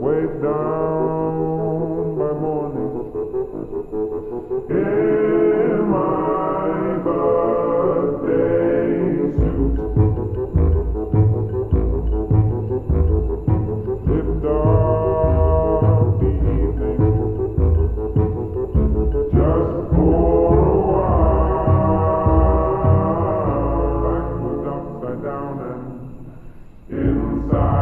Way down by morning in my birthday suit. inside.